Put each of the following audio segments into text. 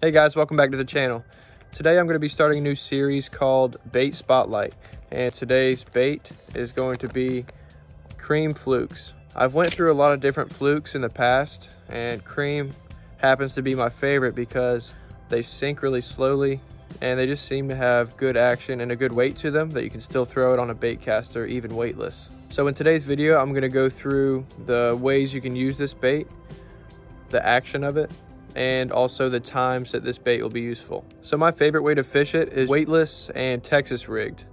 Hey guys, welcome back to the channel. Today I'm going to be starting a new series called Bait Spotlight. And today's bait is going to be Creme flukes. I've went through a lot of different flukes in the past and Creme happens to be my favorite because they sink really slowly and they just seem to have good action and a good weight to them that you can still throw it on a bait caster even weightless. So in today's video, I'm gonna go through the ways you can use this bait, the action of it, and also the times that this bait will be useful. So my favorite way to fish it is weightless and Texas rigged.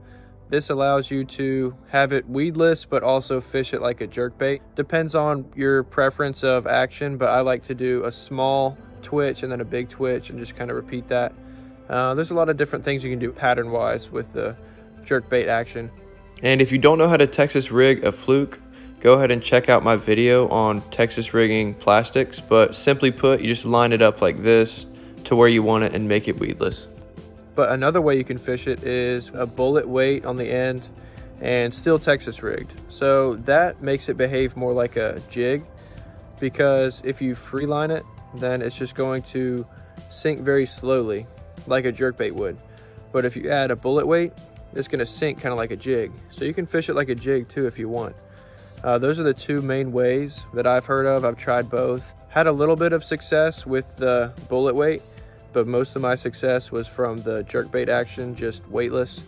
This allows you to have it weedless, but also fish it like a jerk bait. Depends on your preference of action, but I like to do a small twitch and then a big twitch and just kind of repeat that. Uh, there's a lot of different things you can do pattern wise with the jerk bait action. And if you don't know how to Texas rig a fluke, go ahead and check out my video on Texas rigging plastics. But simply put, you just line it up like this to where you want it and make it weedless. But another way you can fish it is a bullet weight on the end and still Texas rigged. So that makes it behave more like a jig because if you free line it, then it's just going to sink very slowly like a jerkbait would. But if you add a bullet weight, it's gonna sink kind of like a jig. So you can fish it like a jig too if you want. Uh, those are the two main ways that I've heard of. I've tried both. Had a little bit of success with the bullet weight, but most of my success was from the jerkbait action, just weightless.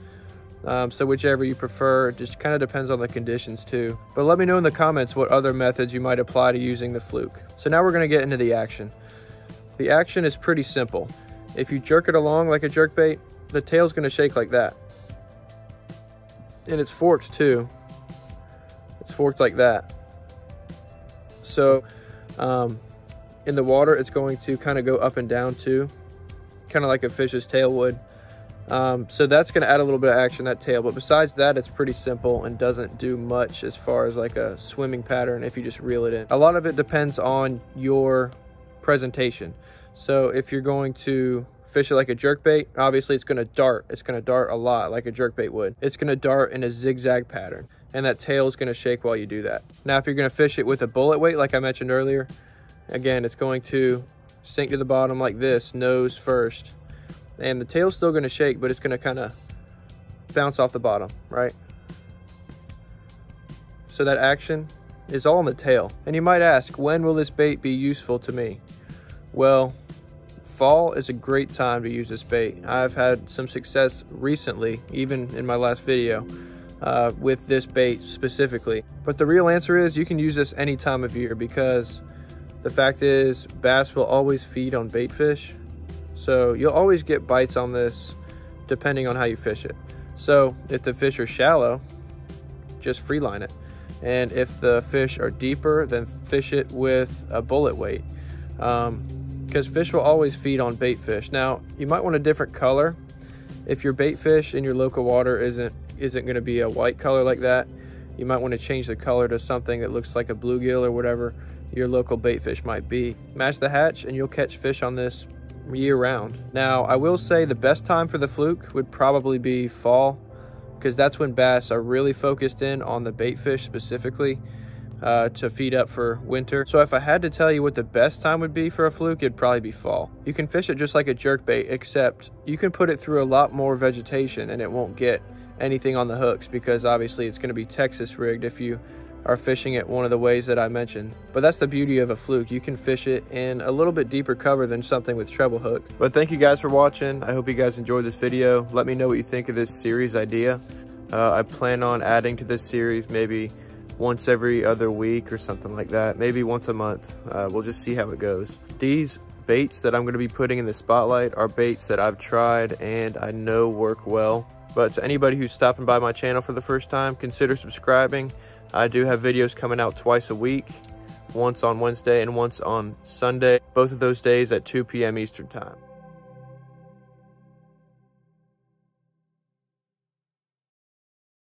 Um, so whichever you prefer, just kind of depends on the conditions too. But let me know in the comments what other methods you might apply to using the fluke. So now we're gonna get into the action. The action is pretty simple. If you jerk it along like a jerkbait, the tail's gonna shake like that. And it's forked too. Forked like that. So um, in the water, it's going to kind of go up and down too, kind of like a fish's tail would. Um, so that's going to add a little bit of action, that tail. But besides that, it's pretty simple and doesn't do much as far as like a swimming pattern if you just reel it in. A lot of it depends on your presentation. So if you're going to fish it like a jerk bait, obviously it's going to dart. It's going to dart a lot like a jerk bait would. It's going to dart in a zigzag pattern and that tail is going to shake while you do that. Now, if you're going to fish it with a bullet weight, like I mentioned earlier, again, it's going to sink to the bottom like this, nose first. And the tail's still going to shake, but it's going to kind of bounce off the bottom, right? So that action is all in the tail. And you might ask, when will this bait be useful to me? Well, fall is a great time to use this bait. I've had some success recently, even in my last video, uh, with this bait specifically. But the real answer is you can use this any time of year because the fact is bass will always feed on bait fish. So you'll always get bites on this depending on how you fish it. So if the fish are shallow, just free line it. And if the fish are deeper, then fish it with a bullet weight. Um, because fish will always feed on bait fish. Now, you might want a different color. If your bait fish in your local water isn't isn't going to be a white color like that, you might want to change the color to something that looks like a bluegill or whatever your local bait fish might be. Match the hatch and you'll catch fish on this year round. Now, I will say the best time for the fluke would probably be fall because that's when bass are really focused in on the bait fish specifically uh, to feed up for winter. So if I had to tell you what the best time would be for a fluke, it'd probably be fall. You can fish it just like a jerk bait, except you can put it through a lot more vegetation and it won't get anything on the hooks because obviously it's going to be Texas rigged if you are fishing it one of the ways that I mentioned. But that's the beauty of a fluke. You can fish it in a little bit deeper cover than something with treble hooks. But thank you guys for watching. I hope you guys enjoyed this video. Let me know what you think of this series idea. Uh, I plan on adding to this series maybe once every other week or something like that. Maybe once a month. Uh, we'll just see how it goes. These baits that I'm going to be putting in the spotlight are baits that I've tried and I know work well. But to anybody who's stopping by my channel for the first time, consider subscribing. I do have videos coming out twice a week, once on Wednesday and once on Sunday, both of those days at 2 p.m. Eastern Time.